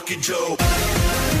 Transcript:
Rockin' Joe.